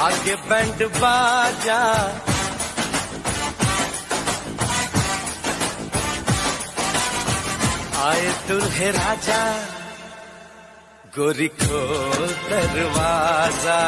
आगे बैंड बाजा। आए दुल्हे राजा गोरी को दरवाज़ा।